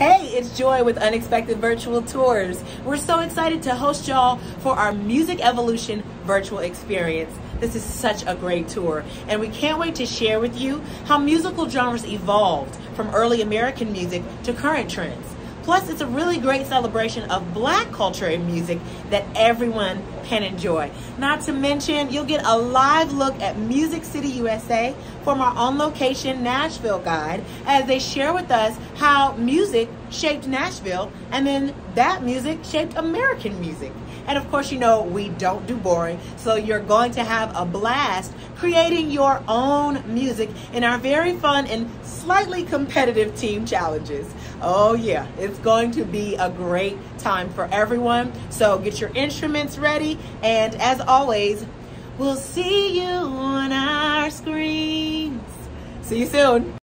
Hey, it's Joy with Unexpected Virtual Tours. We're so excited to host y'all for our Music Evolution virtual experience. This is such a great tour, and we can't wait to share with you how musical genres evolved from early American music to current trends. Plus, it's a really great celebration of black culture and music that everyone can enjoy. Not to mention, you'll get a live look at Music City USA from our on location Nashville guide as they share with us how music shaped Nashville and then that music shaped American music. And of course, you know, we don't do boring, so you're going to have a blast creating your own music in our very fun and slightly competitive team challenges. Oh, yeah, it's going to be a great time for everyone. So get your instruments ready, and as always, we'll see you on our. See you soon.